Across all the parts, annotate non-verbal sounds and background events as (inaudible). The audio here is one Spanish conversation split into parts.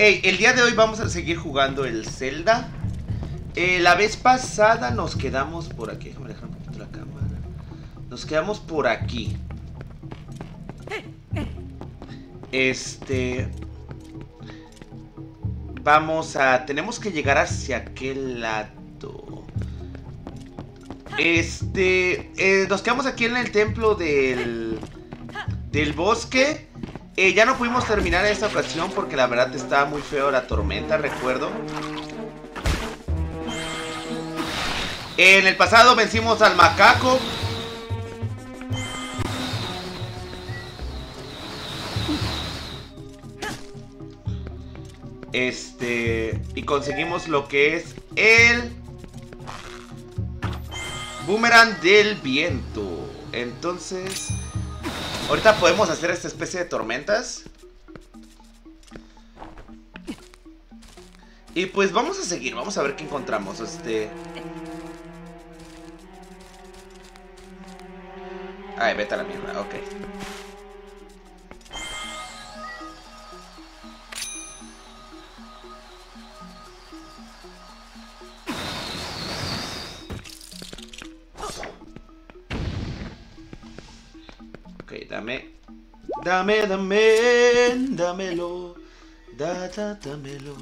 Hey, el día de hoy vamos a seguir jugando el Zelda. Eh, la vez pasada nos quedamos por aquí. Déjame dejar un poquito la cámara. Nos quedamos por aquí. Este... Vamos a... Tenemos que llegar hacia aquel lado. Este... eh, nos quedamos aquí en el templo del... Del bosque. Eh, ya no pudimos terminar esta ocasión porque la verdad estaba muy feo la tormenta, recuerdo. En el pasado vencimos al macaco. Este... Y conseguimos lo que es el... Boomerang del viento. Entonces... Ahorita podemos hacer esta especie de tormentas. Y pues vamos a seguir, vamos a ver qué encontramos. Este. Ay, vete a la mierda, ok. Ok, dame. Dame, dame, dámelo. Da, da, dámelo.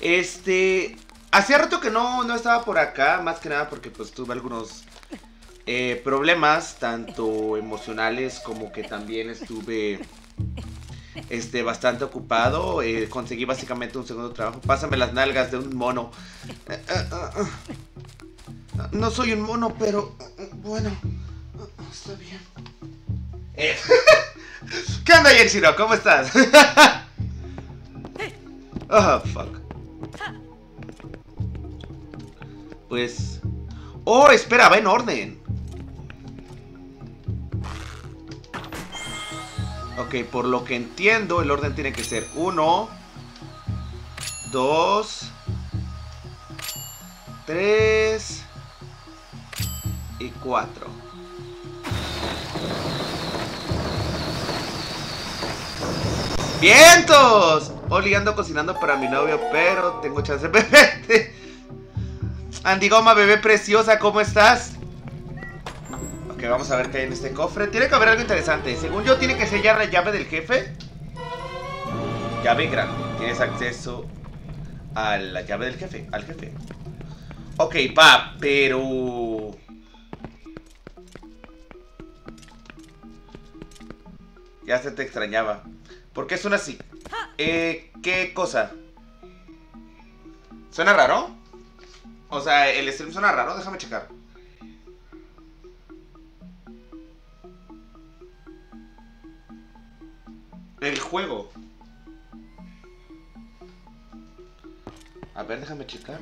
Este. Hacía rato que no, no estaba por acá, más que nada porque pues tuve algunos eh, problemas, tanto emocionales como que también estuve este, bastante ocupado. Eh, conseguí básicamente un segundo trabajo. Pásame las nalgas de un mono. No soy un mono, pero bueno, está bien. (laughs) ¿Qué onda, Yenshiro? ¿Cómo estás? (laughs) oh, fuck. Pues... Oh, espera, va en orden. Ok, por lo que entiendo, el orden tiene que ser 1, 2, 3 y 4. ¡Vientos! Oli ando cocinando para mi novio, pero tengo chance de beberte. Andy Goma, bebé preciosa, ¿cómo estás? Ok, vamos a ver qué hay en este cofre. Tiene que haber algo interesante. Según yo, tiene que ser ya la llave del jefe. Llave grande. Tienes acceso a la llave del jefe. Al jefe. Ok, va, pero... Ya se te extrañaba. ¿Por qué suena así? Eh, ¿qué cosa? ¿Suena raro? O sea, el stream suena raro, déjame checar. El juego. A ver, déjame checar.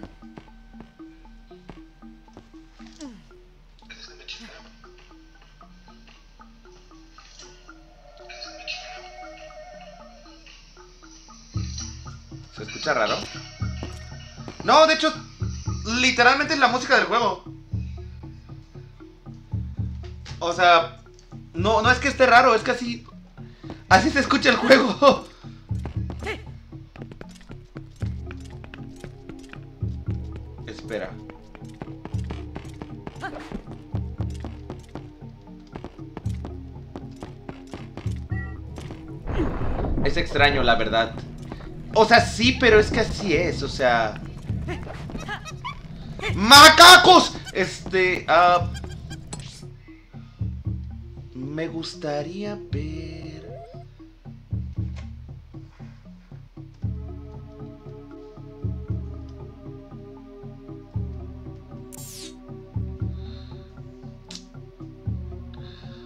¿Se escucha raro? No, de hecho, literalmente es la música del juego. O sea, no, no es que esté raro, es que así. Así se escucha el juego. (laughs) Espera. Es extraño, la verdad. O sea, sí, pero es que así es, o sea... ¡Macacos! Este... ah, me gustaría ver...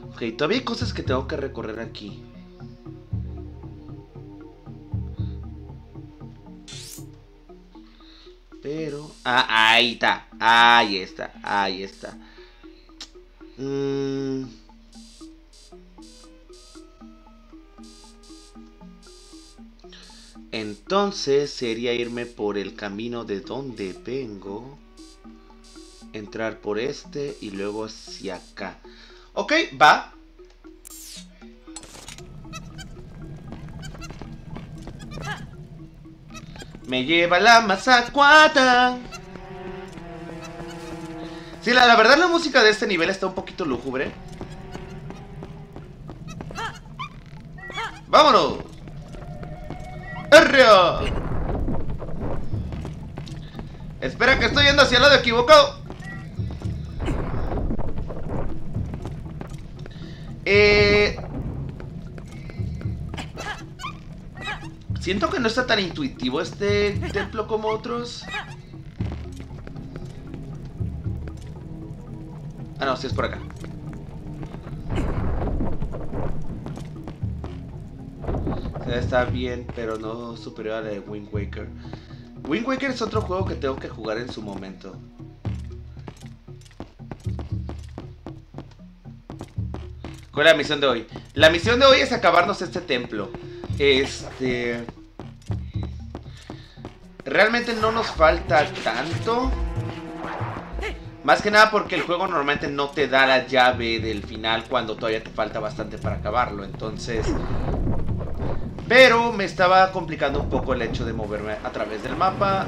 Ok, todavía hay cosas que tengo que recorrer aquí. Ah, ahí está. Ahí está. Ahí está. Mm. Entonces sería irme por el camino de donde vengo. Entrar por este y luego hacia acá. Ok, va. Me lleva la mazacuata. Sí, la, la verdad la música de este nivel está un poquito lúgubre. ¡Vámonos! ¡Herria! Espera que estoy yendo hacia el lado equivocado. Eh... Siento que no está tan intuitivo este templo como otros. Ah, no, sí es por acá. está bien, pero no superior a la de Wind Waker. Wind Waker es otro juego que tengo que jugar en su momento. ¿Cuál es la misión de hoy? La misión de hoy es acabarnos este templo. Este... Realmente no nos falta tanto. Más que nada porque el juego normalmente no te da la llave del final cuando todavía te falta bastante para acabarlo. Entonces, pero me estaba complicando un poco el hecho de moverme a través del mapa.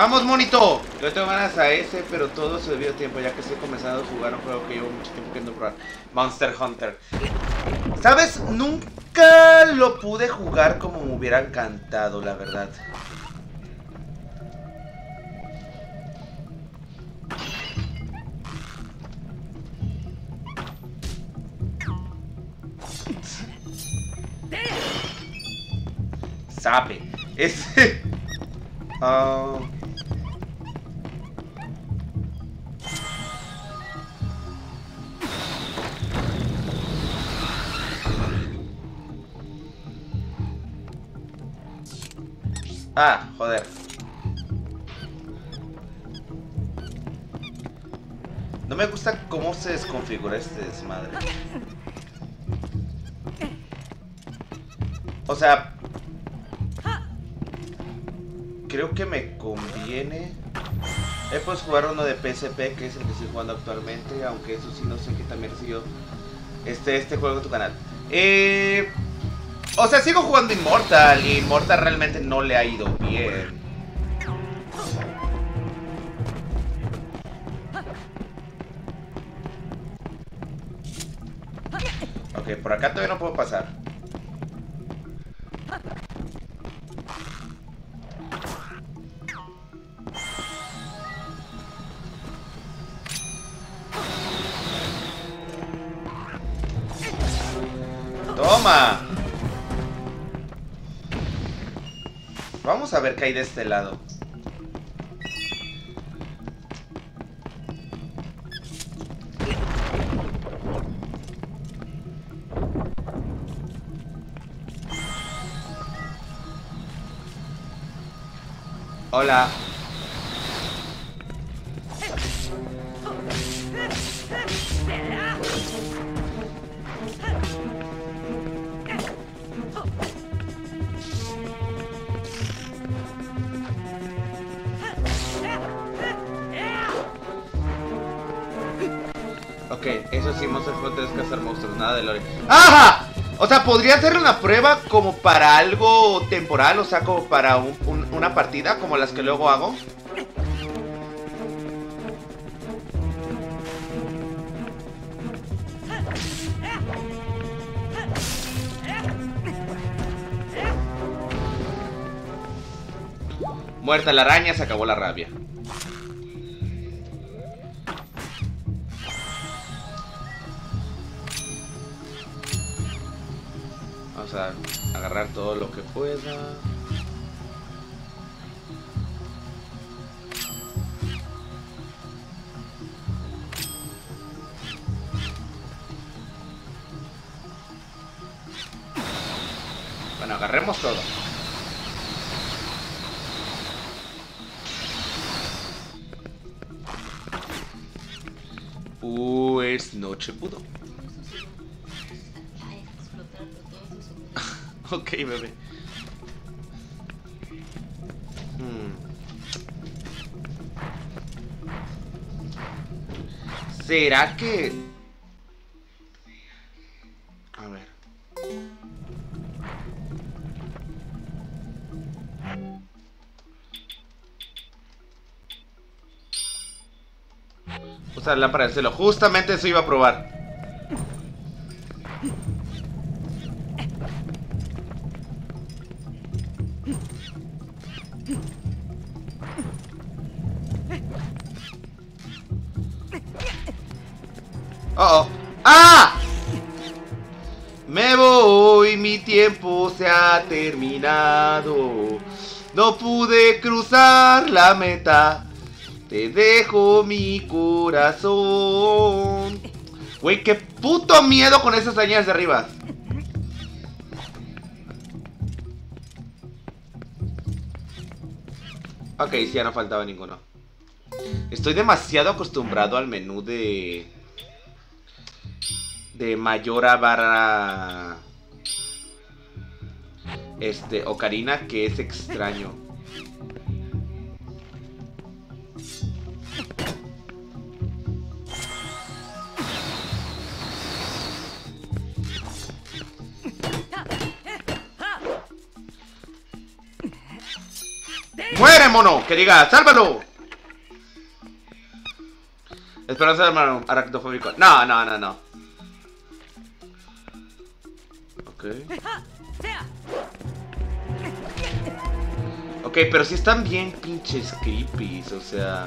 ¡Vamos, monito! Yo tengo ganas a ese, pero todo se debió a tiempo, ya que estoy comenzando a jugar un juego que llevo mucho tiempo queriendo probar. Monster Hunter. ¿Sabes? Nunca lo pude jugar como me hubiera encantado, la verdad. Sabe. (laughs) Ese... Ah... Ah, joder. No me gusta cómo se desconfigura este desmadre. O sea... Creo que me conviene... He pues jugar uno de PSP, que es el que estoy jugando actualmente, aunque eso sí no sé que también recibió este, este juego en tu canal. Eh... O sea, sigo jugando Immortal y Immortal realmente no le ha ido bien. Ok, por acá todavía no Hay de este lado. Hola. Podría hacer una prueba como para algo temporal, o sea, como para una partida, como las que luego hago. Muerta la araña, se acabó la rabia. Agarrar todo lo que pueda. Ok, bebé. Hmm. ¿Será que...? A ver. Usar lámpara del. Justamente eso iba a probar. Se ha terminado. No pude cruzar la meta. Te dejo mi corazón. Güey, qué puto miedo con esas señales de arriba. Ok, sí, ya no faltaba ninguno. Estoy demasiado acostumbrado al menú de... De Mayora barra... Este, Ocarina, que es extraño. ¡Muere, mono! Que diga, ¡sálvalo! Esperanza hermano aracnofóbico. No, no, no, no. Ok. Ok, pero si están bien pinches creepies, o sea...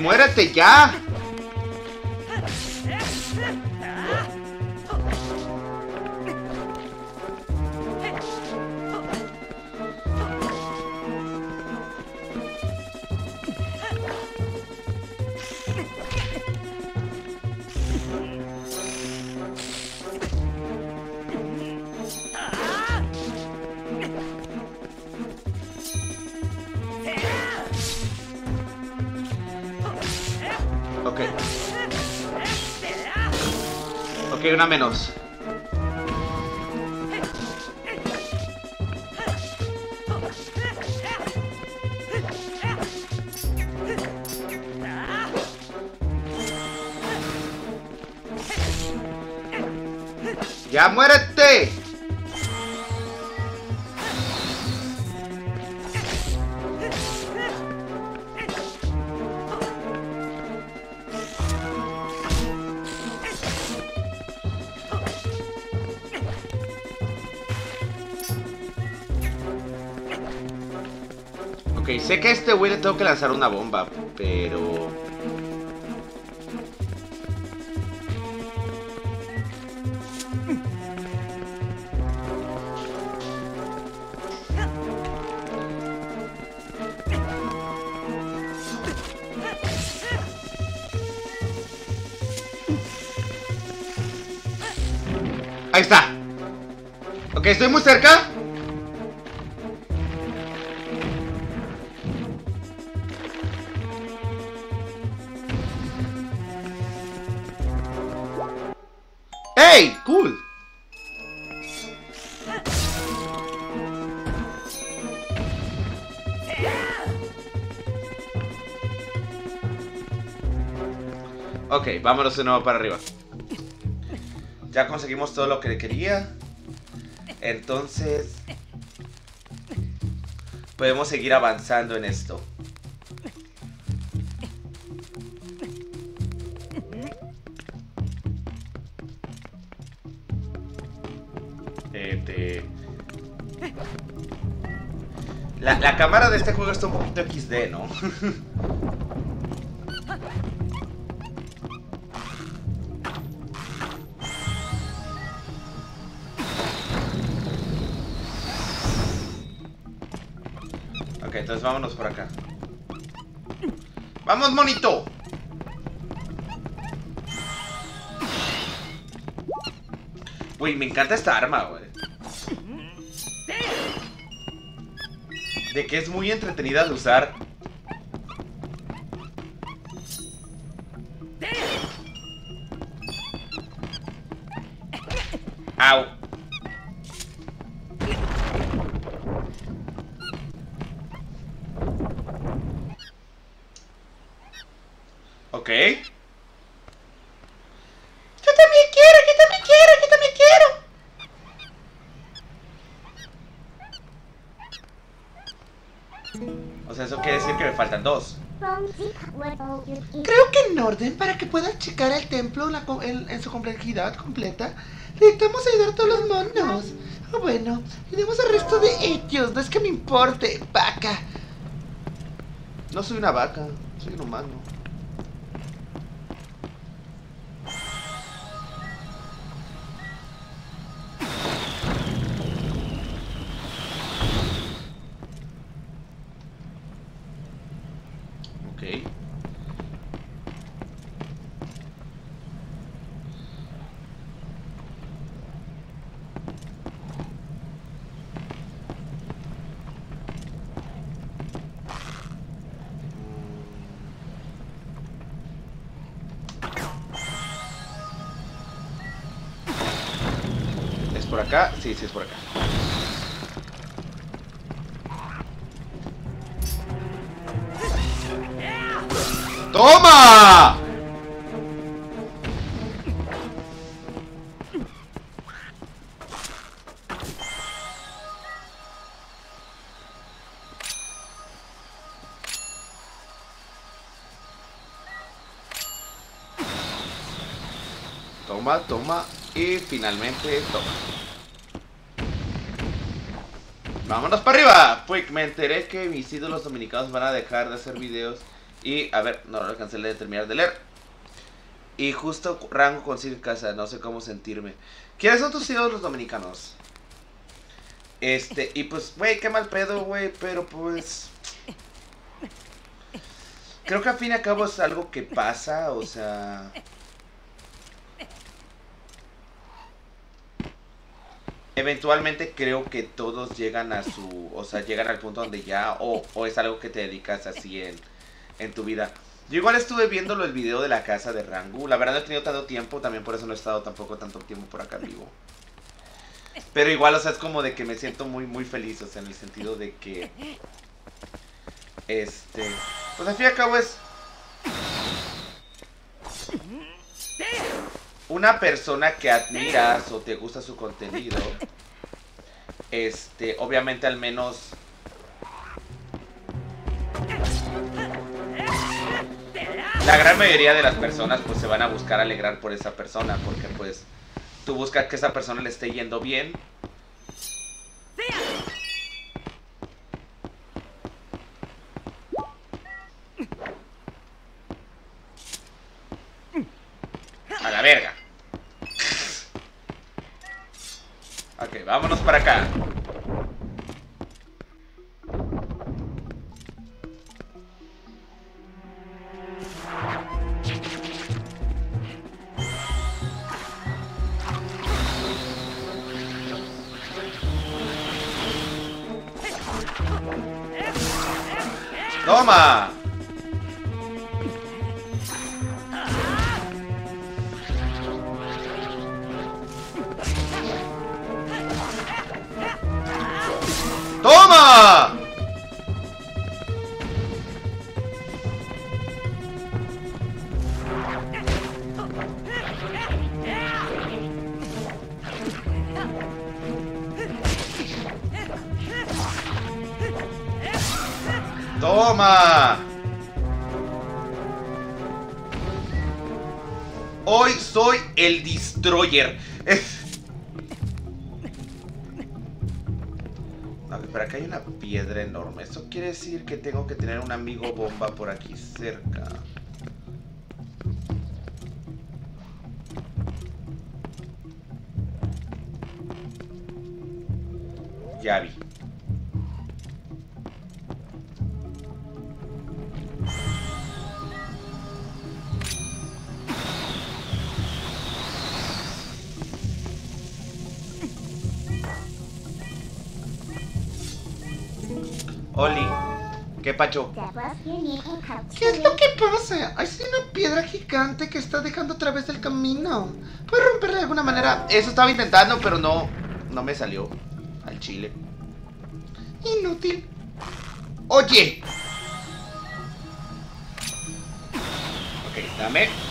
muérete ya. Ok, una menos. ¡Ya muérete! Este tengo que lanzar una bomba, pero... Ahí está. Ok, estoy muy cerca. Vámonos de nuevo para arriba. Ya conseguimos todo lo que quería. Entonces... Podemos seguir avanzando en esto. Este... La, la cámara de este juego está un poquito XD, ¿no? (laughs) entonces vámonos por acá. ¡Vamos, monito! Uy, me encanta esta arma, güey. De que es muy entretenida de usar. Creo que en orden, para que puedas checar el templo en, su complejidad completa, necesitamos ayudar a todos los monos. Ah, bueno, iremos al resto de ellos, no es que me importe, vaca. No soy una vaca, soy un humano. Acá? Sí, sí, es por acá. ¡Toma! Toma, toma y finalmente toma. Vámonos para arriba. Pues me enteré que mis ídolos dominicanos van a dejar de hacer videos y a ver, no lo alcancé de terminar de leer. Y justo Rango consigue casa, no sé cómo sentirme. ¿Quiénes son tus ídolos dominicanos? Este, y pues, güey, qué mal pedo, güey, pero pues... Creo que al fin y al cabo es algo que pasa, o sea... Eventualmente creo que todos llegan a su, o sea, llegan al punto donde ya, o, o es algo que te dedicas así en, en tu vida. Yo igual estuve viéndolo el video de la casa de Rangu. La verdad no he tenido tanto tiempo, también por eso no he estado tampoco tanto tiempo por acá vivo. Pero igual, o sea, es como de que me siento muy, muy feliz, o sea, en el sentido de que... Este... Pues al fin y al cabo es... Una persona que admiras o te gusta su contenido. Este, obviamente al menos... La gran mayoría de las personas pues se van a buscar alegrar por esa persona porque pues tú buscas que esa persona le esté yendo bien. A la verga. Ok, vámonos para acá. Bomba por aquí cerca. Ya vi. Oli, ¿qué pacho? ¿Qué es lo que pasa? Hay una piedra gigante que está dejando otra vez el camino. ¿Puedes romperla de alguna manera? Eso estaba intentando, pero no. No me salió. Al chile. Inútil. Oye. Ok, dame.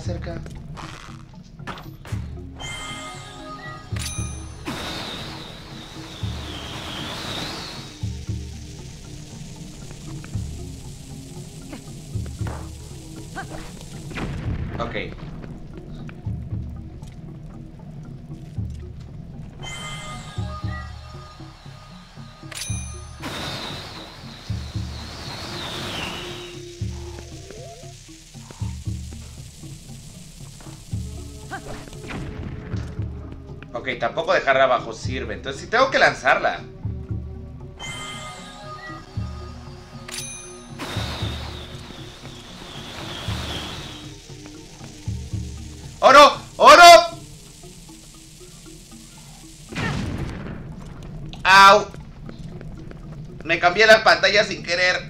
Más cerca? Tampoco dejarla abajo sirve. Entonces sí tengo que lanzarla. ¡Oro! ¡Oro! ¡Au! Me cambié la pantalla sin querer.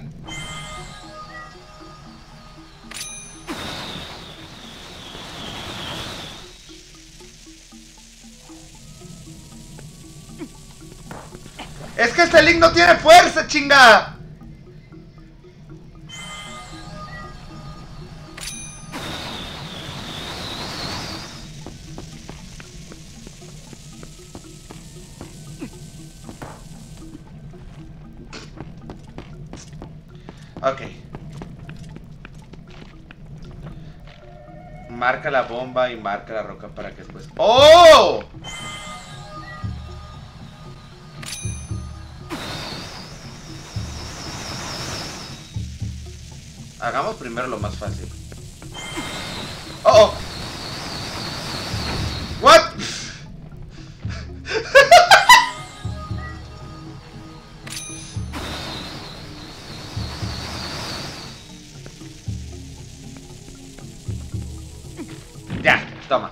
No tiene fuerza, chinga. Ok. Marca la bomba y marca la roca para que después... ¡Oh! Hagamos primero lo más fácil. ¡Oh! oh. ¿What? (laughs) Ya, toma.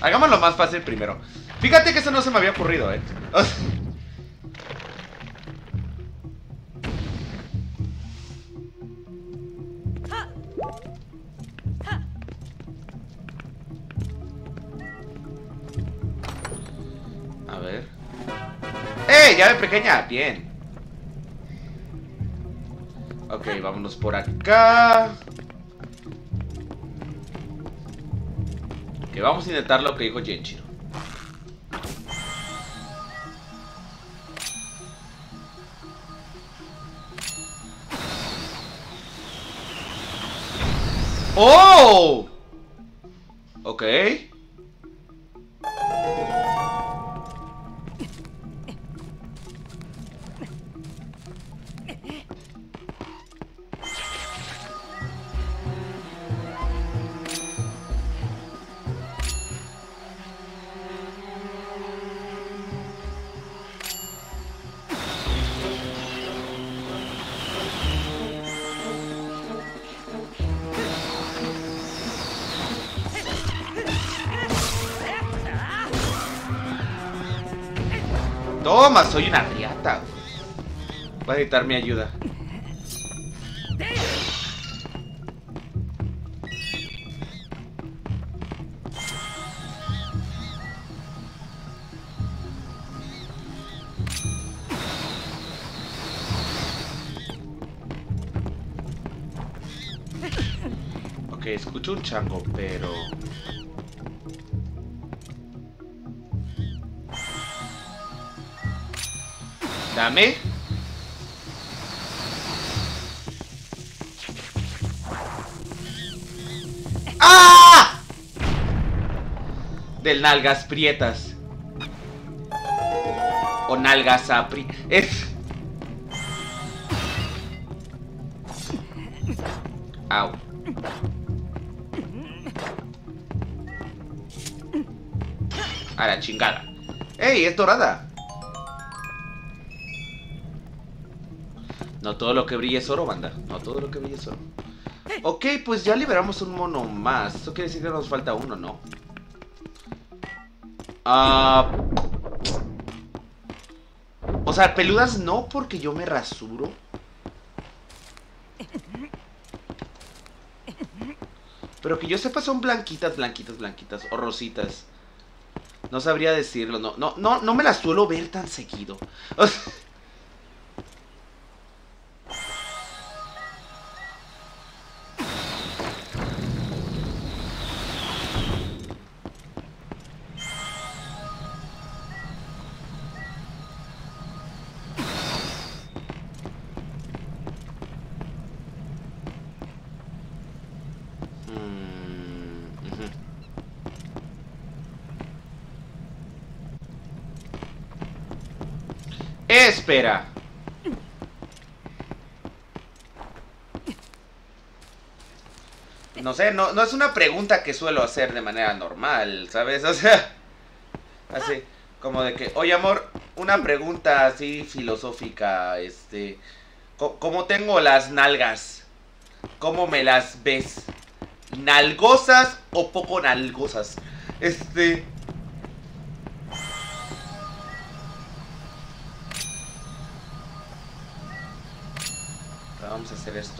Hagamos lo más fácil primero. Fíjate que eso no se me había ocurrido, eh. Pequeña. Bien. Ok, vámonos por acá. Que vamos a intentar lo que dijo Genshiro. ¡Oh! Ok. Soy una riata. Va a necesitar mi ayuda. Ok, escucho un chango, pero... Dame. ¡Ah! Del nalgas prietas. O nalgas apri... Es... Au. A la chingada. ¡Ey! Es dorada. Todo lo que brilla es oro, banda. No todo lo que brilla es oro. Ok, pues ya liberamos un mono más. Eso quiere decir que nos falta uno, ¿no? Ah... O sea, peludas no, porque yo me rasuro. Pero que yo sepa son blanquitas, blanquitas, blanquitas. O rositas. No sabría decirlo. No, no, no, no me las suelo ver tan seguido. O sea, No sé, no, no es una pregunta que suelo hacer de manera normal, ¿sabes? (laughs) O sea, así, como de que, oye amor, una pregunta así filosófica, este, ¿cómo tengo las nalgas? ¿Cómo me las ves? ¿Nalgosas o poco nalgosas? Este...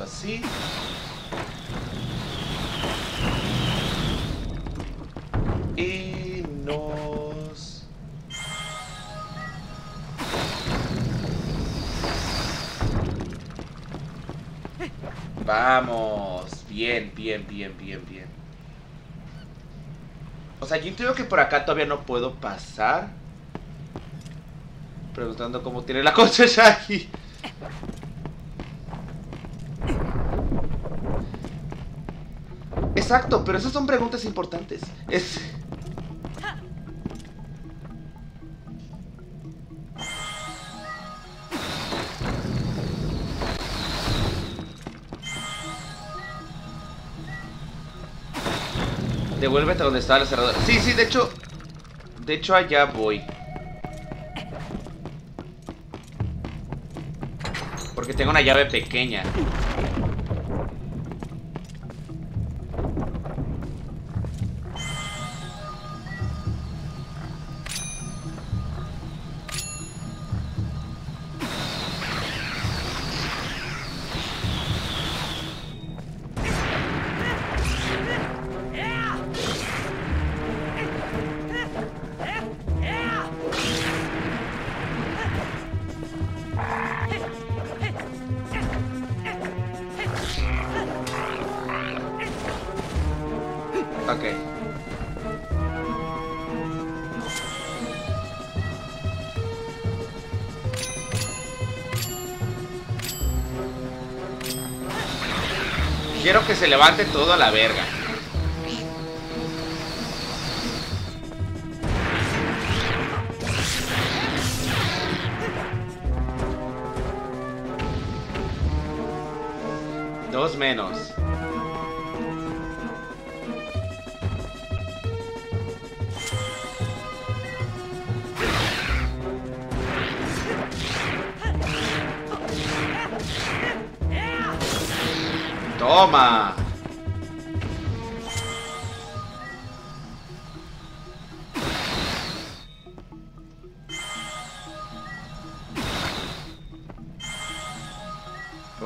así. Y nos... Vamos. Bien, bien, bien, bien, bien. O sea, yo entiendo que por acá todavía no puedo pasar. Preguntando cómo tiene la (laughs) cosa Shaggy. Exacto, pero esas son preguntas importantes. Es... Devuélvete a donde estaba la cerradura. Sí, sí, de hecho... De hecho, allá voy. Porque tengo una llave pequeña. Se levante todo a la verga.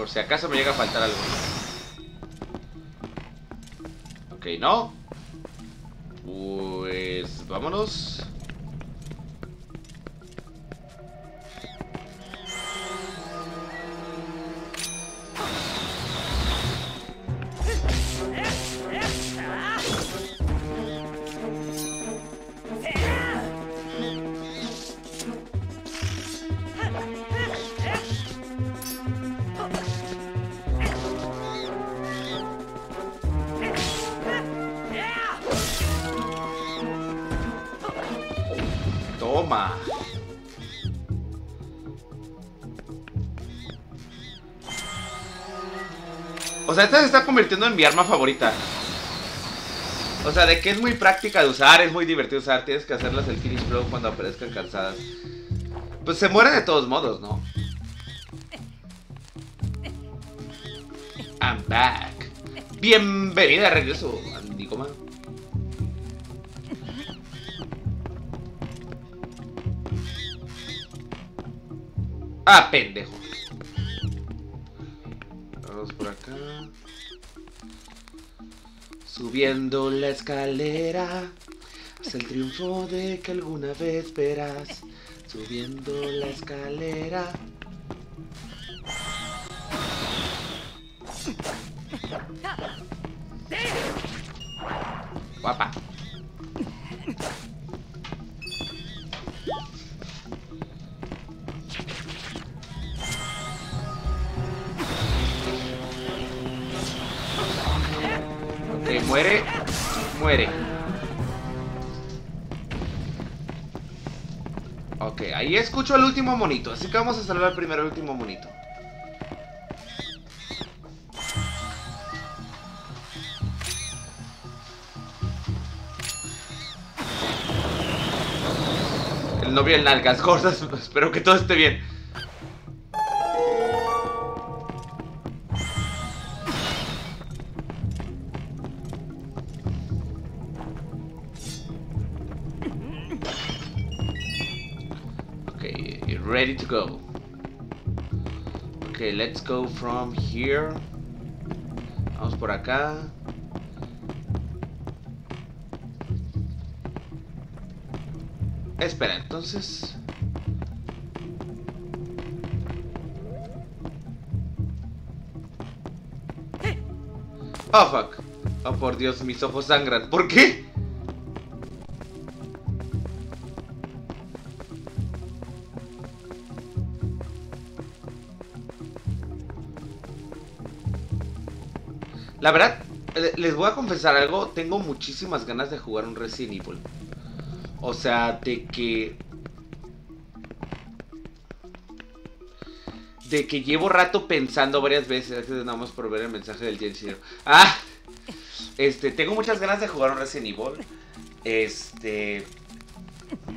Si acaso me llega a faltar algo. Ok, no. Pues vámonos. Sea, esta se está convirtiendo en mi arma favorita. O sea, de que es muy práctica de usar, es muy divertido usar. Tienes que hacerlas el finish blow cuando aparezcan cansadas. Pues se muere de todos modos, ¿no? I'm back. Bienvenida, regreso, Andicoma. Ah, pendejo. Subiendo la escalera. Hasta el triunfo de que alguna vez verás. Subiendo la escalera. Muere. Muere. Ok, ahí escucho al último monito. Así que vamos a salvar primero al último monito. El novio en nalgas (laughs) gordas. Espero que todo esté bien. Go. Okay, let's go from here. Vamos por acá. Espera, entonces... Oh, fuck. Oh, por Dios, mis ojos sangran. ¿Por qué? La verdad, les voy a confesar algo. Tengo muchísimas ganas de jugar un Resident Evil. O sea, de que... De que llevo rato pensando varias veces. Nada más por ver el mensaje del Gen Zero. Ah, este, tengo muchas ganas de jugar un Resident Evil. Este,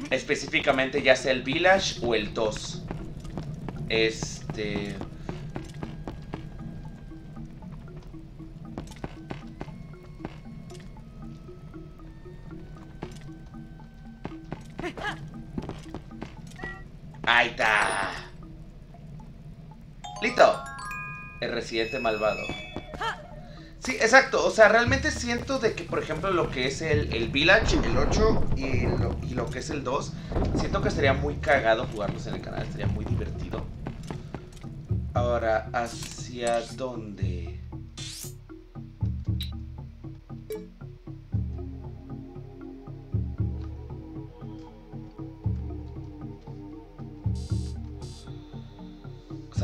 específicamente ya sea el Village o el 2. Este, ahí está. Listo. El residente malvado. Sí, exacto. O sea, realmente siento de que, por ejemplo, lo que es el, el Village, el 8 y lo, y lo que es el 2, siento que estaría muy cagado jugarlos en el canal. Estaría muy divertido. Ahora, ¿hacia dónde?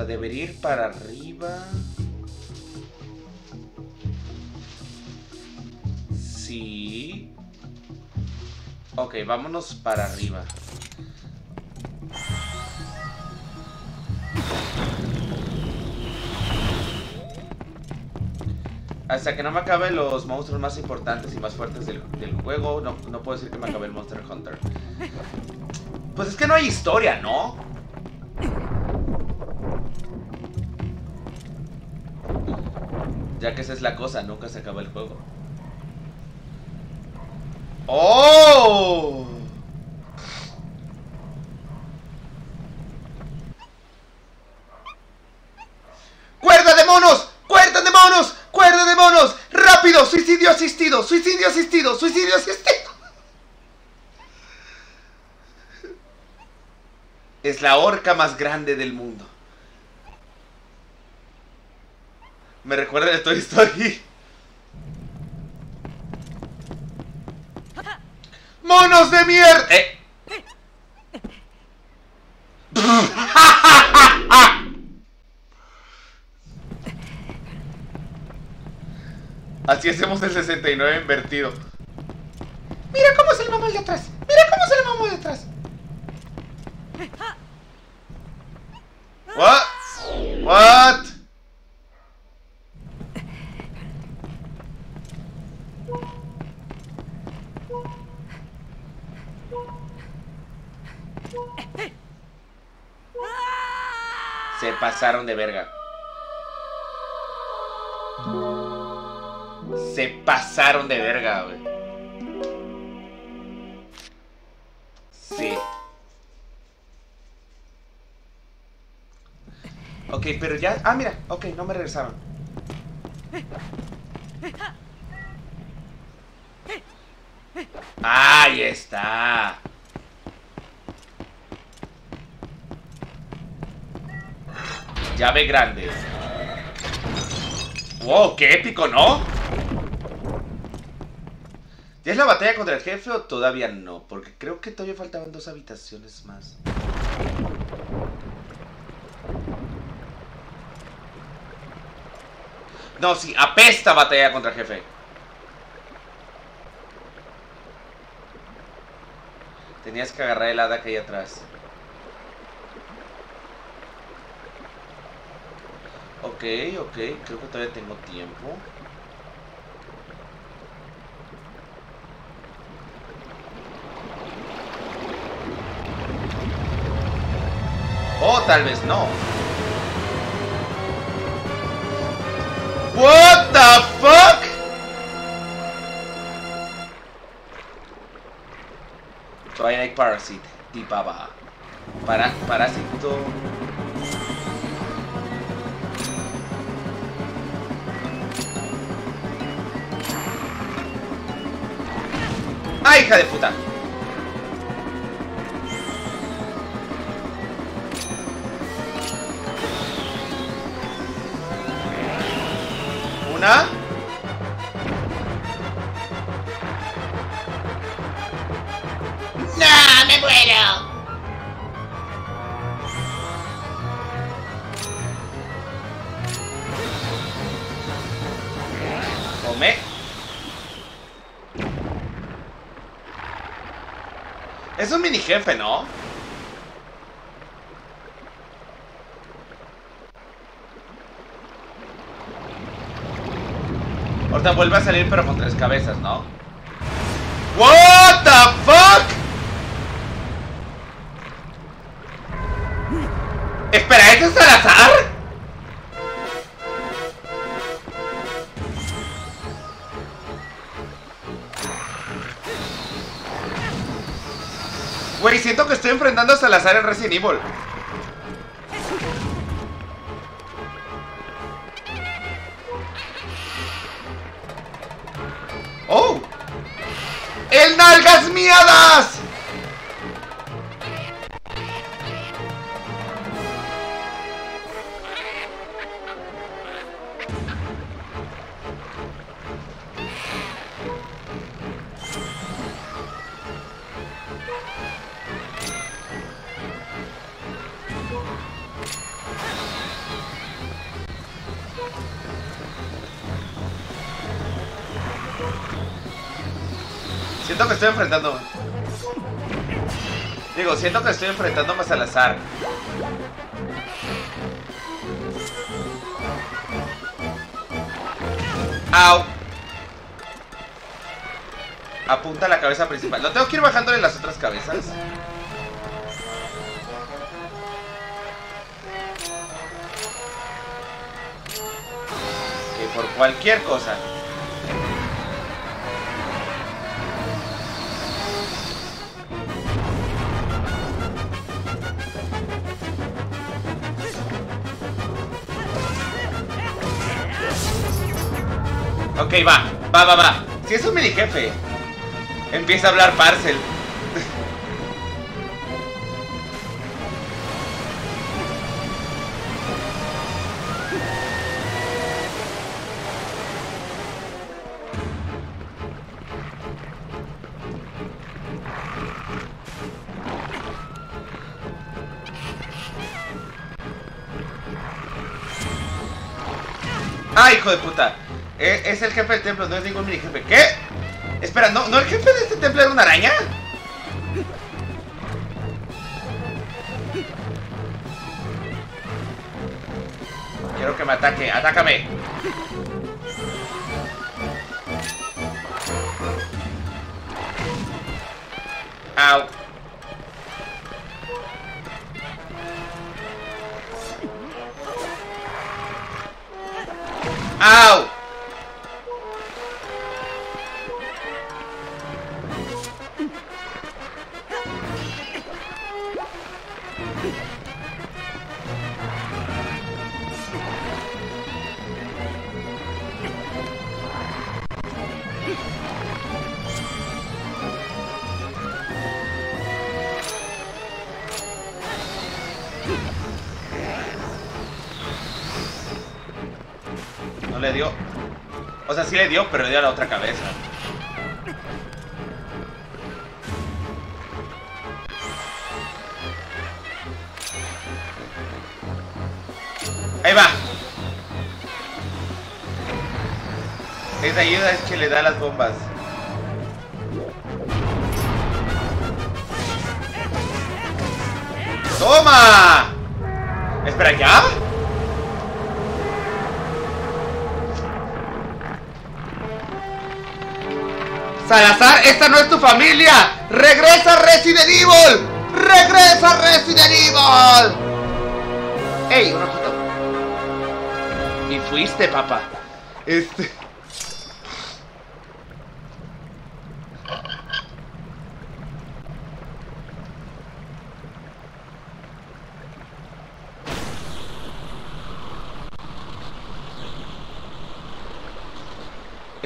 Debería ir para arriba. Sí. Ok, vámonos para arriba. Hasta que no me acabe los monstruos más importantes y más fuertes del, del juego, no, no puedo decir que me acabe el Monster Hunter. Pues es que no hay historia, ¿no? Ya que esa es la cosa, nunca se acaba el juego. ¡Oh! ¡Cuerda de monos! ¡Cuerda de monos! ¡Cuerda de monos! ¡Rápido! ¡Suicidio asistido! ¡Suicidio asistido! ¡Suicidio asistido! Es la orca más grande del mundo. Me recuerda de Toy Story. ¡Monos de mierda! Eh. (laughs) Así hacemos el 69 invertido. Pasaron de verga. Se pasaron de verga, güey. Sí. Ok, pero ya... Ah, mira. Ok, no me regresaron. Ahí está. Llave grande. Wow, qué épico, ¿no? ¿Ya es la batalla contra el jefe o todavía no? Porque creo que todavía faltaban dos habitaciones más. No, sí, apesta batalla contra el jefe. Tenías que agarrar el hada que hay atrás. Ok, ok, creo que todavía tengo tiempo. O tal vez no. What the fuck? Twilight Parasite, Tipaba. Para, parásito. Hija de puta! Vuelve a salir pero con tres cabezas, ¿no? What the fuck? Espera, ¿esto es al azar? Güey, siento que estoy enfrentando a Salazar en Resident Evil. Siento que estoy enfrentando. Digo, siento que estoy enfrentándome a Salazar. Au. Apunta a la cabeza principal. ¿Lo tengo que ir bajándole las otras cabezas? Que por cualquier cosa. Ok, va, va, va, va. Si es un mini jefe, empieza a hablar Parcel. ¡Ah, hijo de puta! Eh, Es el jefe del templo, no es ningún mini jefe. ¿Qué? Espera, ¿no, ¿no el jefe de este templo era una araña? Quiero que me ataque, atácame. Au. Au. Le dio, pero le dio a la otra cabeza. Ahí va. Esa ayuda es que le da las bombas. Salazar, esta no es tu familia. Regresa Resident Evil. Regresa Resident Evil. Ey, una foto. Y fuiste, papá. Este.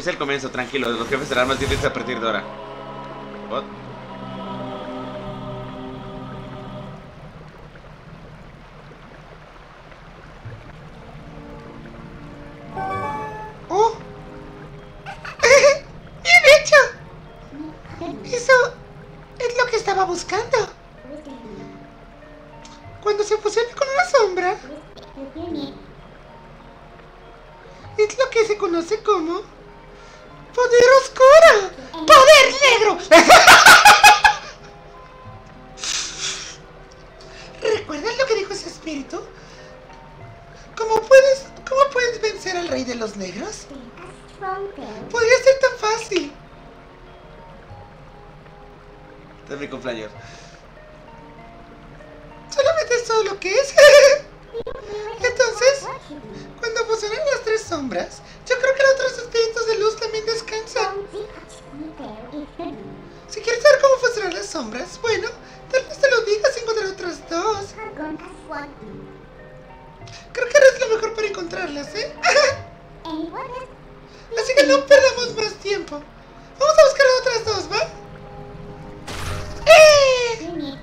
El comienzo, tranquilo. Los jefes serán más difíciles a partir de ahora. ¡Oh! (laughs) ¡Bien hecho! Eso es lo que estaba buscando. Cuando se fusiona con una sombra, es lo que se conoce como poder oscuro, poder negro. ¿Recuerdas lo que dijo ese espíritu? ¿Cómo puedes, cómo puedes vencer al rey de los negros? Podría ser tan fácil. Mi cumpleaños. Solamente es todo lo que es. (laughs) Cuando fusionan las tres sombras, yo creo que los otros espíritus de luz también descansan. Si quieres saber cómo funcionan las sombras, bueno, tal vez te lo digas y encontrar otras dos. Creo que eres lo mejor para encontrarlas, ¿eh? (laughs) Así que no perdamos más tiempo. Vamos a buscar otras dos, ¿va? ¡Eh!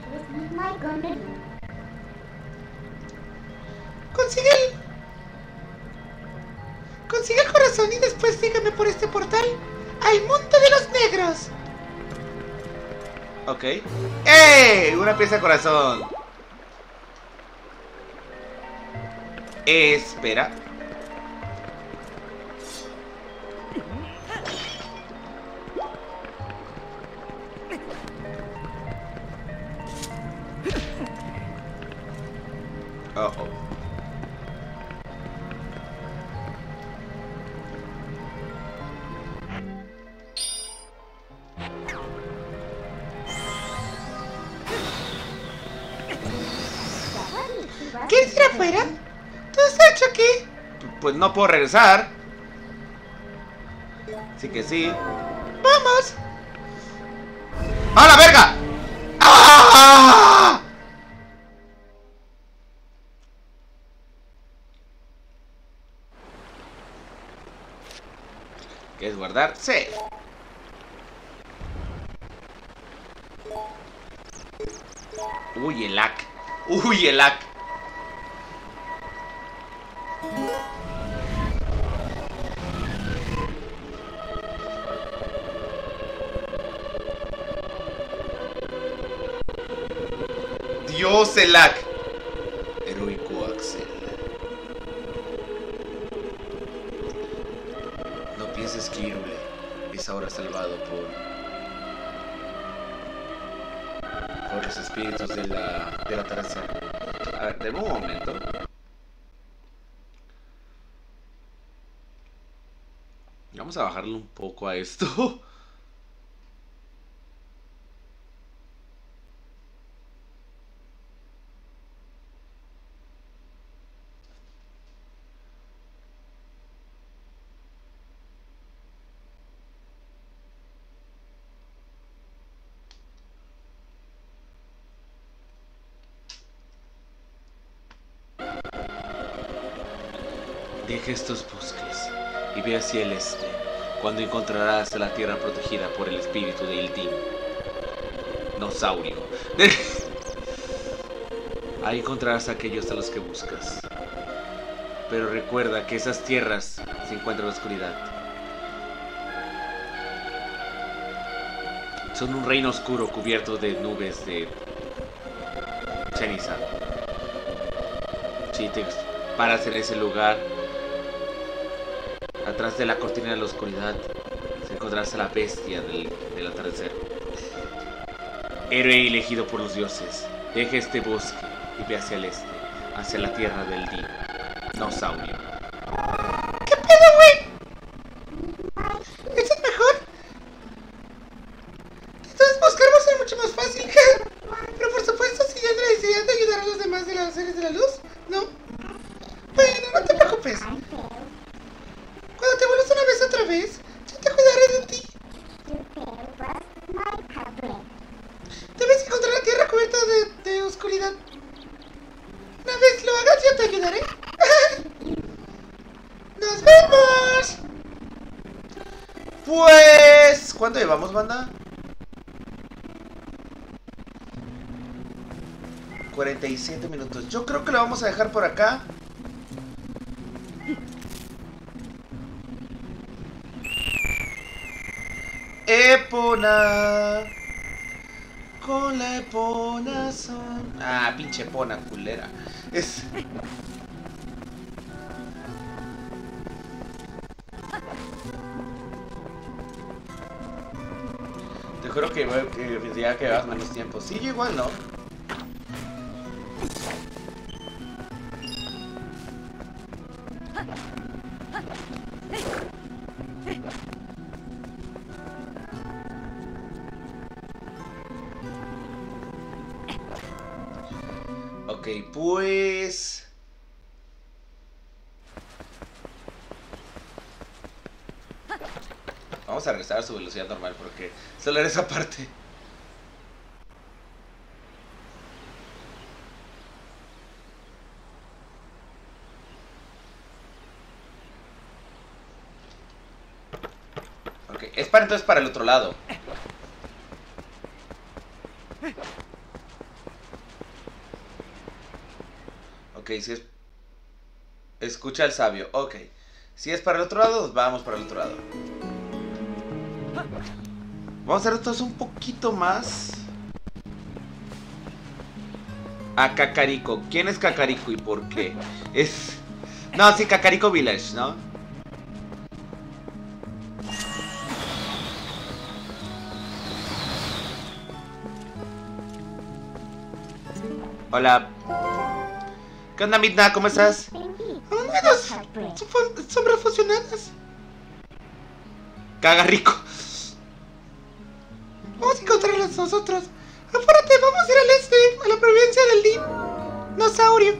Consigue el... Y después sígueme por este portal al mundo de los negros. Ok. ¡Eh! Una pieza de corazón. Espera. Oh. Pues no puedo regresar. Así que sí. ¡Vamos! ¡A la verga! ¡Ah! ¿Quieres guardar? Sí. Uy, el lag. Uy, el lag. Lag. Heroico Axel. No pienses que Irule es ahora salvado por. por los espíritus de la. de la terraza. A ver, un momento. Vamos a bajarle un poco a esto. (laughs) cuando encontrarás la tierra protegida por el espíritu de Ildin. Nosaurio. (laughs) Ahí encontrarás a aquellos a los que buscas. Pero recuerda que esas tierras se encuentran en la oscuridad. Son un reino oscuro cubierto de nubes de ceniza. Si te paras en ese lugar, atrás de la cortina de la oscuridad, se encontrarás a la bestia del, del atardecer. Héroe elegido por los dioses, deja este bosque y ve hacia el este, hacia la tierra del dinosaurio. ¿Qué pedo, güey? ¿Eso es mejor? Entonces buscar va a ser mucho más fácil. Pero por supuesto, si ya la necesidad de ayudar a los demás de las seres de la luz, ¿no? Bueno, no te preocupes. Cuando te vuelvas una vez otra vez, yo te cuidaré de ti. Debes encontrar la tierra cubierta de, de oscuridad. Una vez lo hagas, yo te ayudaré. ¡Nos vemos! Pues, ¿cuánto llevamos, banda? 47 minutos. Yo creo que lo vamos a dejar por acá. Epona. Con la epona son. Ah, pinche epona culera. Es. Te juro que, que ya que llevas menos tiempo. Sí, yo igual no. Vamos a regresar a su velocidad normal porque solo era esa parte. Ok, es para entonces para el otro lado. Ok, si es... Escucha al sabio, ok. Si es para el otro lado, vamos para el otro lado. Vamos a hacer esto un poquito más. A Cacarico. ¿Quién es Cacarico y por qué? Es... No, sí, Cacarico Village, ¿no? Hola. ¿Qué onda, Midna? ¿Cómo estás? Som- sombras fusionadas. Caga rico. Nosotros. Apúrate, vamos a ir al este, a la provincia del dinosaurio.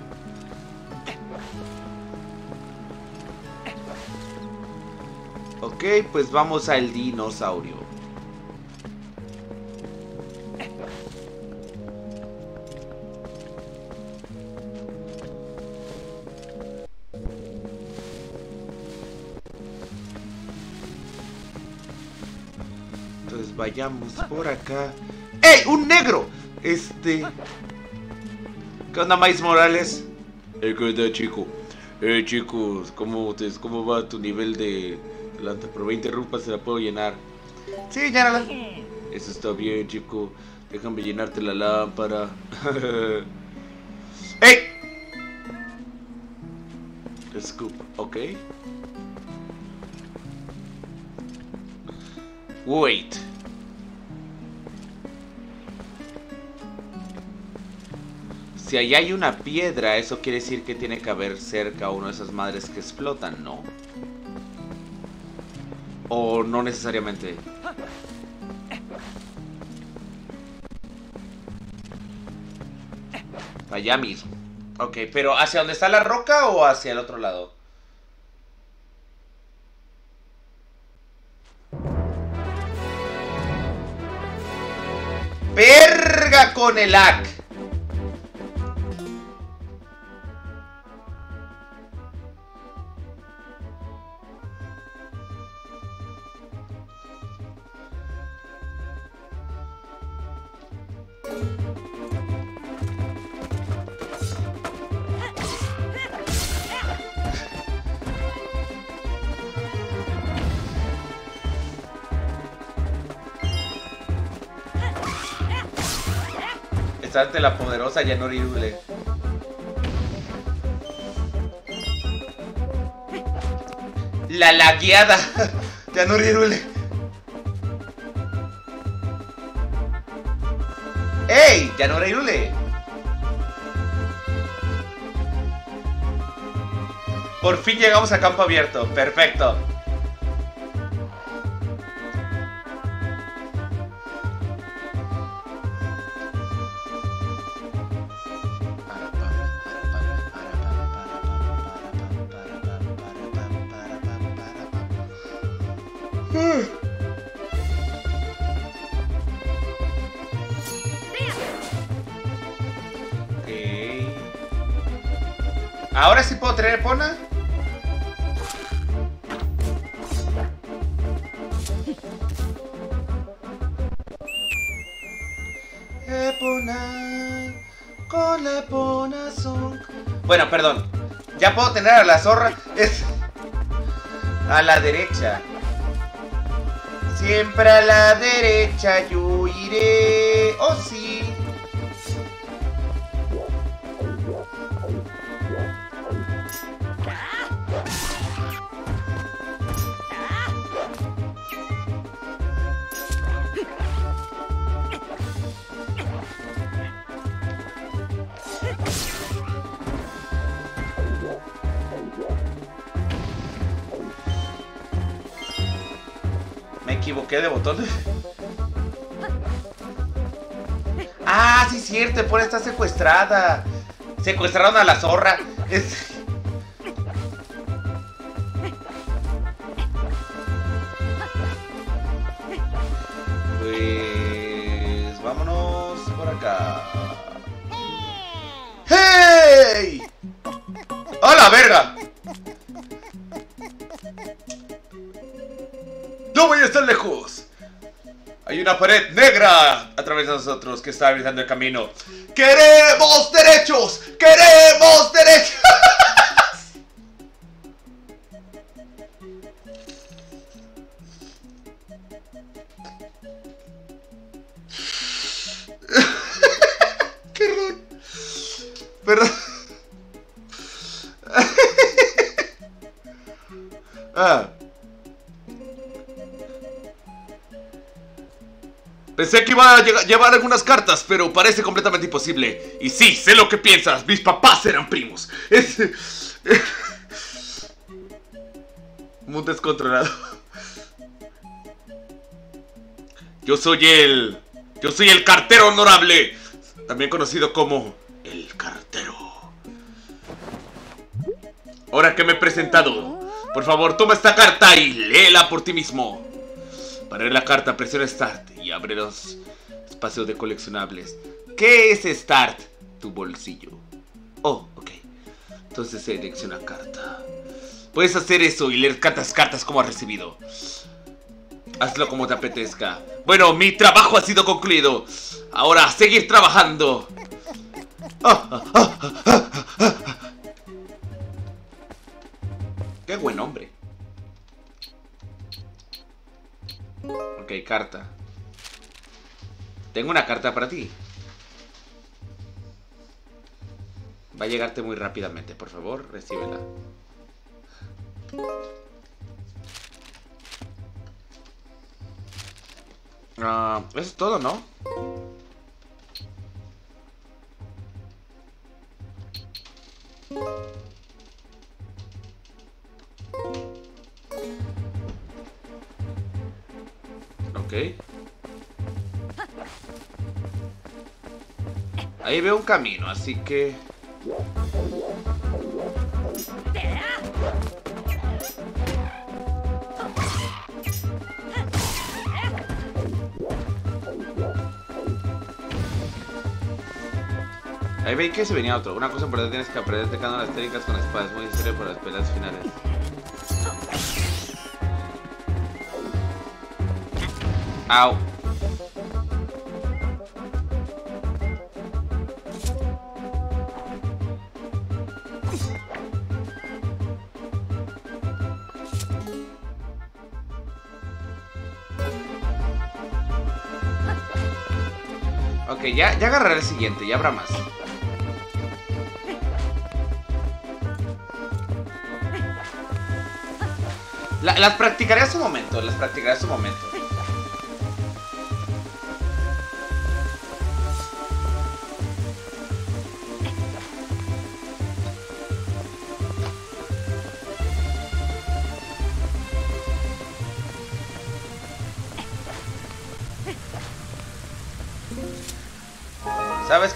Ok, pues vamos al dinosaurio. Entonces vayamos por acá. ¡Ey! ¡Un negro! Este. ¿Qué onda, Maíz Morales? Eh, ¿Qué onda, chico? Eh, chicos, ¿cómo, te, ¿cómo va tu nivel de planta? Por 20 rupas se la puedo llenar. Sí, llénala. Eso está bien, chico. Déjame llenarte la lámpara. (laughs) ¡Ey! Scoop, ok. Wait. Si allá hay una piedra, eso quiere decir que tiene que haber cerca una de esas madres que explotan, ¿no? O no necesariamente. Allá mismo. Ok, pero ¿hacia dónde está la roca o hacia el otro lado? ¡Verga con el AC! La poderosa Yanorirule. La lagueada (laughs) Yanorirule. ¡Ey! Yanorirule. Por fin llegamos a campo abierto. Perfecto. Ok. Ahora sí puedo tener Epona. Epona, con la Epona son... Bueno, perdón. Ya puedo tener a la zorra. Es a la derecha. Siempre a la derecha yo iré. Ah, sí, es cierto. Epona está secuestrada. Secuestraron a la zorra. Es- a través de nosotros que está avisando el camino. ¡Queremos derechos! Pensé que iba a llevar algunas cartas, pero parece completamente imposible. Y sí, sé lo que piensas. Mis papás eran primos. Es... Muy descontrolado. Yo soy el... Yo soy el cartero honorable. También conocido como el cartero. Ahora que me he presentado, por favor toma esta carta y léela por ti mismo. Para leer la carta, presiona Start abre los espacios de coleccionables. ¿Qué es Start? Tu bolsillo. Oh, ok. Entonces selecciona carta. Puedes hacer eso y leer tantas cartas como has recibido. Hazlo como te apetezca. Bueno, mi trabajo ha sido concluido. Ahora, seguir trabajando. Qué buen hombre. Ok, carta. Tengo una carta para ti. Va a llegarte muy rápidamente, por favor, recíbela. Eso es todo, ¿no? Ok. Ahí veo un camino, así que... Ahí veis que se venía otro. Una cosa importante tienes que aprender tecando las técnicas con espadas. Muy necesario para las peleas finales. Au. Ya, ya agarraré el siguiente, ya habrá más. La- las practicaré a su momento, las practicaré a su momento.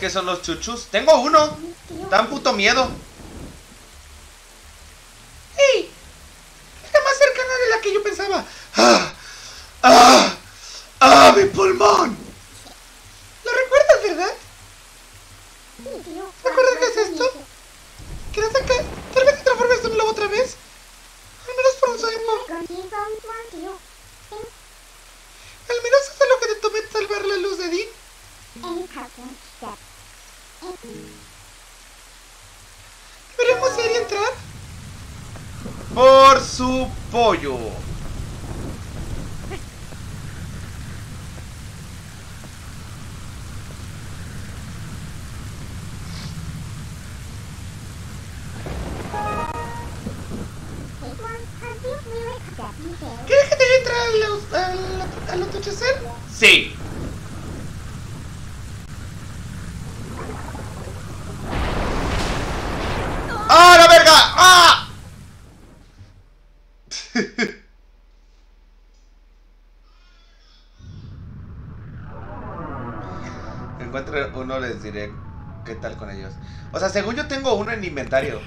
Qué son los chuchus? Tengo uno. Dan puto miedo. ¡Ey! Era más cercana de la que yo pensaba. ¡Ah! ¡Ah! ¡Ah! ¡Mi pulmón! ¿Lo recuerdas, verdad? ¿Recuerdas qué es esto? ¿Quieres sacar? ¿Tal vez te transformes en un lobo otra vez? Al menos por un segundo. Al menos eso es lo que te tomé salvar la luz de Dean. ¿Veremos si haría entrar? Por su pollo. ¿Quieres que te haga entrar al, al, al anochecer? Sí. ¡Ah, la verga! ¡Ah! (laughs) Encuentre uno, les diré qué tal con ellos. O sea, según yo tengo uno en inventario.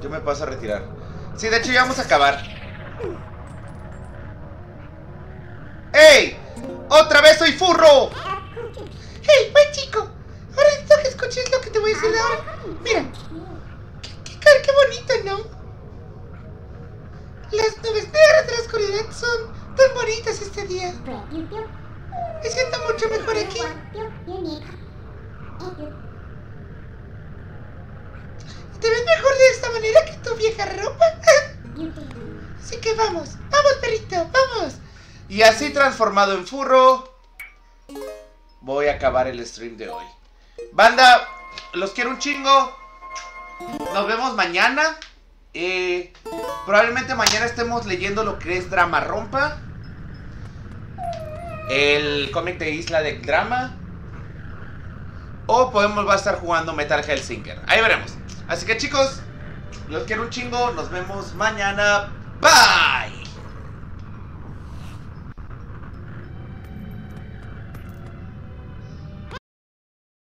Yo me paso a retirar. Sí, de hecho ya vamos a acabar. Soy furro! ¡Hey, buen chico! Ahora necesito que escuches lo que te voy a decir ahora. Mira. Qué, qué, qué- bonito, ¿no? Las nubes negras de la oscuridad son tan bonitas este día. Me siento mucho mejor aquí. ¿Te ves mejor de esta manera que tu vieja ropa? Así que vamos. Vamos, perrito, vamos. Y así transformado en furro, voy a acabar el stream de hoy. Banda, los quiero un chingo. Nos vemos mañana. Eh, probablemente mañana estemos leyendo lo que es Drama Rompa. El cómic de Isla de Drama. O podemos va a estar jugando Metal Hellsinger. Ahí veremos. Así que chicos, los quiero un chingo. Nos vemos mañana. Bye.